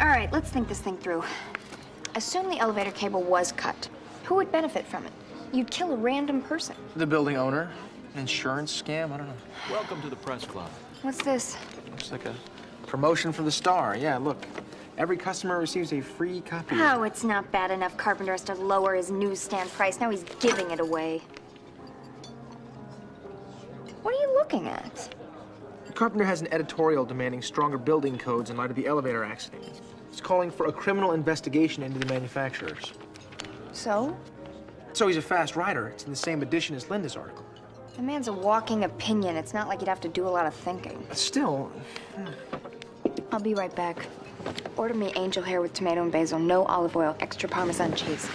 All right, let's think this thing through. Assume the elevator cable was cut. Who would benefit from it? You'd kill a random person. The building owner, An insurance scam, I don't know. Welcome to the press club. What's this? Looks like a promotion for the star. Yeah, look. Every customer receives a free copy. Oh, it's not bad enough Carpenter has to lower his newsstand price. Now he's giving it away. What are you looking at? Carpenter has an editorial demanding stronger building codes in light of the elevator accident. He's calling for a criminal investigation into the manufacturers. So? So he's a fast writer. It's in the same edition as Linda's article. The man's a walking opinion. It's not like you'd have to do a lot of thinking. But still, hmm. I'll be right back. Order me angel hair with tomato and basil, no olive oil, extra Parmesan cheese.